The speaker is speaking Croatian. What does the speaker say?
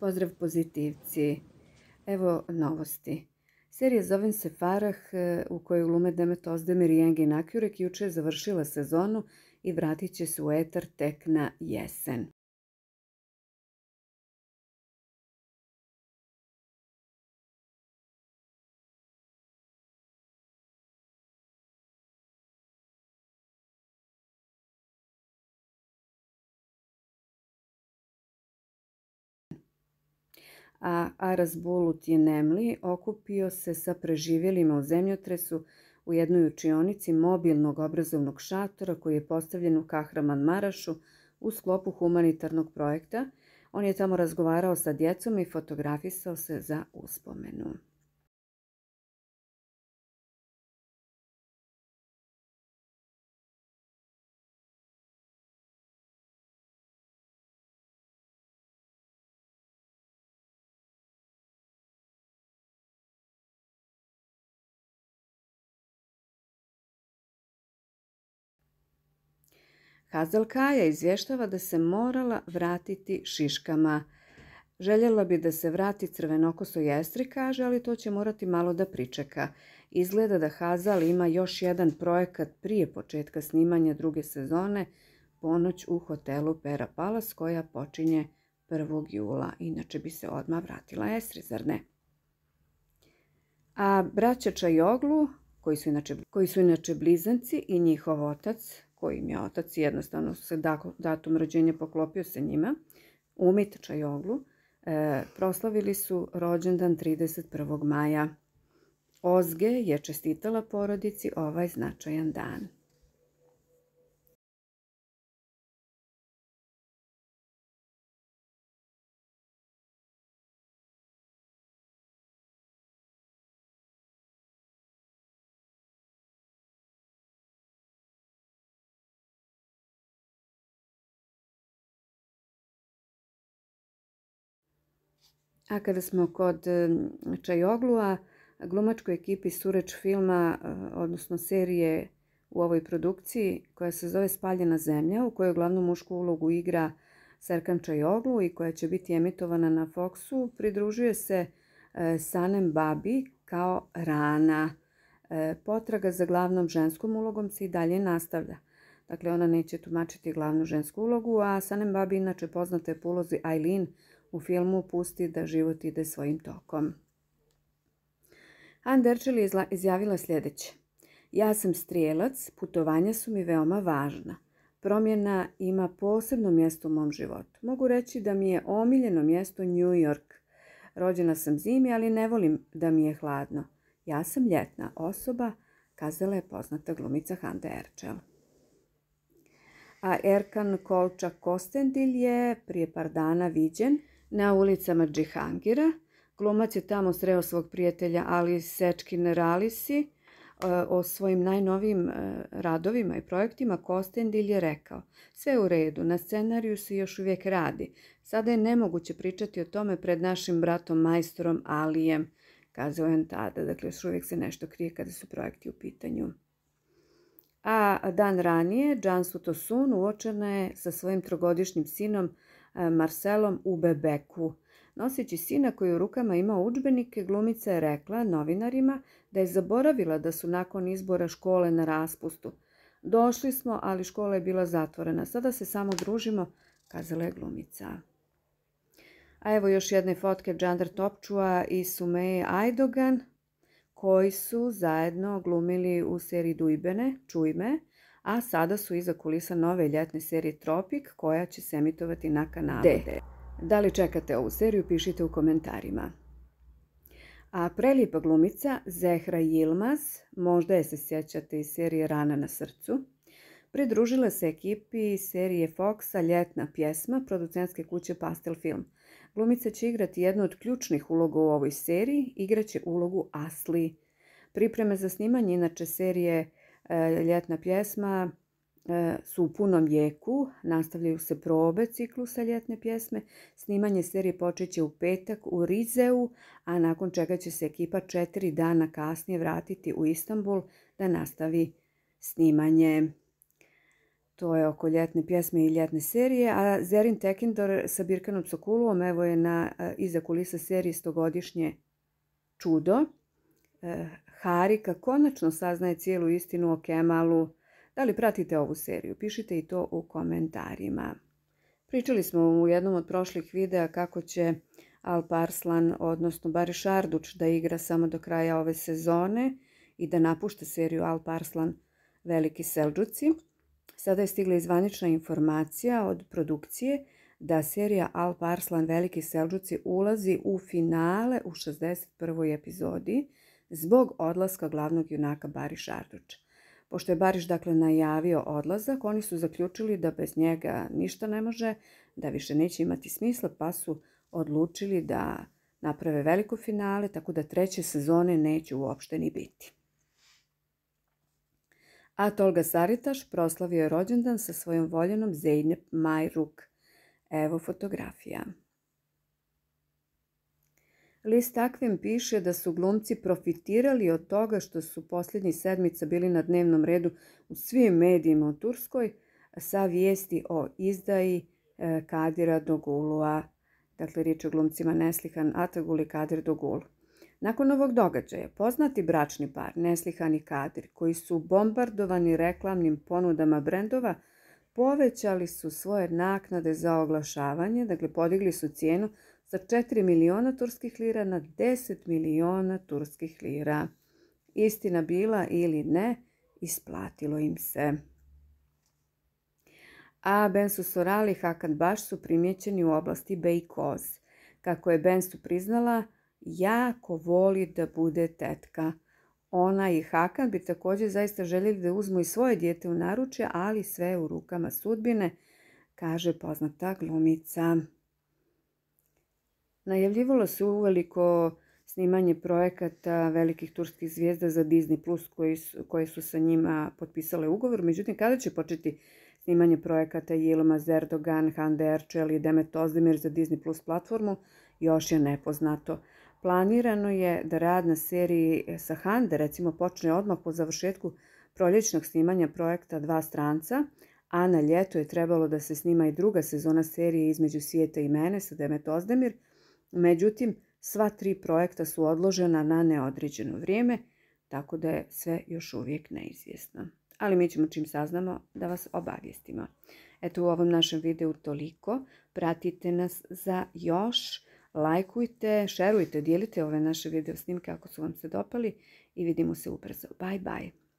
Pozdrav pozitivci. Evo novosti. Serija Zovem se Farah e, u kojoj glume Demet Ozdemir i Engin Akurek juče je završila sezonu i vratit će se u etar tek na jesen. A Aras Bulut je Nemli okupio se sa preživjelima u zemljotresu u jednoj učionici mobilnog obrazovnog šatora koji je postavljen u Kahraman Marašu u sklopu humanitarnog projekta. On je tamo razgovarao sa djecom i fotografisao se za uspomenu. Hazel Kaja izvještava da se morala vratiti šiškama. Željela bi da se vrati crvenokoso jestri, kaže, ali to će morati malo da pričeka. Izgleda da Hazal ima još jedan projekat prije početka snimanja druge sezone, ponoć u hotelu Pera Palace, koja počinje 1. jula. Inače bi se odmah vratila Estri, zar ne? A braća Čajoglu, koji koji su inače blizanci i njihov otac, kojim je otac jednostavno se datum rođenja poklopio se njima, Umit Čajoglu, e, proslavili su rođendan 31. maja. Ozge je čestitala porodici ovaj značajan dan. A kada smo kod Čajoglua, glumačkoj ekipi Sureč filma, e, odnosno serije u ovoj produkciji koja se zove Spaljena zemlja, u kojoj glavnu mušku ulogu igra Serkan Čajoglu i koja će biti emitovana na Foxu, pridružuje se e, Sanem Babi kao Rana. E, potraga za glavnom ženskom ulogom se i dalje nastavlja. Dakle, ona neće tumačiti glavnu žensku ulogu, a Sanem Babi inače poznata je po ulozi Aileen u filmu Pusti da život ide svojim tokom. Anne Derčel je izjavila sljedeće. Ja sam strijelac, putovanja su mi veoma važna. Promjena ima posebno mjesto u mom životu. Mogu reći da mi je omiljeno mjesto New York. Rođena sam zimi, ali ne volim da mi je hladno. Ja sam ljetna osoba, kazala je poznata glumica Hande Erčel. A Erkan Kolčak Kostendil je prije par dana viđen na ulicama Džihangira. Glumac je tamo sreo svog prijatelja Ali Sečkin Ralisi e, o svojim najnovijim e, radovima i projektima Kostendil je rekao Sve u redu, na scenariju se još uvijek radi. Sada je nemoguće pričati o tome pred našim bratom majstorom Alijem, kazao je on tada. Dakle, još uvijek se nešto krije kada su projekti u pitanju. A dan ranije, Jansu Tosun uočena je sa svojim trogodišnjim sinom Marcelom u Bebeku. Noseći sina koji u rukama ima udžbenike, glumica je rekla novinarima da je zaboravila da su nakon izbora škole na raspustu. Došli smo, ali škola je bila zatvorena. Sada se samo družimo, kazala je glumica. A evo još jedne fotke Džandar Topčua i Sumeje Ajdogan, koji su zajedno glumili u seriji Dujbene, Čujme, a sada su iza kulisa nove ljetne serije Tropik koja će se emitovati na kanalu D. Da li čekate ovu seriju, pišite u komentarima. A prelijepa glumica Zehra Yilmaz, možda je se sjećate iz serije Rana na srcu, pridružila se ekipi serije Foxa Ljetna pjesma producentske kuće Pastel Film. Glumica će igrati jednu od ključnih uloga u ovoj seriji, igraće ulogu Asli. Pripreme za snimanje inače serije ljetna pjesma e, su u punom jeku, nastavljaju se probe ciklusa ljetne pjesme. Snimanje serije počeće u petak u Rizeu, a nakon čega će se ekipa četiri dana kasnije vratiti u Istanbul da nastavi snimanje. To je oko ljetne pjesme i ljetne serije. A Zerin Tekindor sa Birkanom Sokuluom evo je na iza kulisa serije stogodišnje čudo. Harika konačno saznaje cijelu istinu o Kemalu. Da li pratite ovu seriju? Pišite i to u komentarima. Pričali smo u jednom od prošlih videa kako će Alp Arslan, odnosno Bariš Arduč, da igra samo do kraja ove sezone i da napušta seriju Alp Arslan Veliki Selđuci. Sada je stigla izvanična informacija od produkcije da serija Alp Arslan Veliki Selđuci ulazi u finale u 61. epizodi zbog odlaska glavnog junaka Bariš Arduča. Pošto je Bariš dakle najavio odlazak, oni su zaključili da bez njega ništa ne može, da više neće imati smisla, pa su odlučili da naprave veliko finale, tako da treće sezone neće uopšte ni biti. A Tolga Saritaš proslavio je rođendan sa svojom voljenom Zeynep Majruk. Evo fotografija. List takvim piše da su glumci profitirali od toga što su posljednjih sedmica bili na dnevnom redu u svim medijima u Turskoj sa vijesti o izdaji e, Kadira Dogulua. Dakle, riječ o glumcima Neslihan Atagul i Kadir Dogul. Nakon ovog događaja, poznati bračni par Neslihan i Kadir, koji su bombardovani reklamnim ponudama brendova, povećali su svoje naknade za oglašavanje, dakle podigli su cijenu sa 4 miliona turskih lira na 10 miliona turskih lira. Istina bila ili ne, isplatilo im se. A Bensu Sorali i Hakan Baš su primjećeni u oblasti Bejkoz. Kako je Bensu priznala, jako voli da bude tetka. Ona i Hakan bi također zaista željeli da uzmu i svoje dijete u naručje, ali sve u rukama sudbine, kaže poznata glumica. Najavljivalo se uveliko snimanje projekata velikih turskih zvijezda za Disney Plus koje su sa njima potpisale ugovor. Međutim, kada će početi snimanje projekata Yilmaz Erdogan, Hande Erčel i Demet Ozdemir za Disney Plus platformu, još je nepoznato. Planirano je da rad na seriji sa Hande recimo počne odmah po završetku proljećnog snimanja projekta Dva stranca, a na ljeto je trebalo da se snima i druga sezona serije Između svijeta i mene sa Demet Ozdemir, Međutim, sva tri projekta su odložena na neodređeno vrijeme, tako da je sve još uvijek neizvjesno. Ali mi ćemo čim saznamo da vas obavijestimo. Eto u ovom našem videu toliko. Pratite nas za još. Lajkujte, šerujte, dijelite ove naše video snimke ako su vam se dopali i vidimo se ubrzo. Bye bye.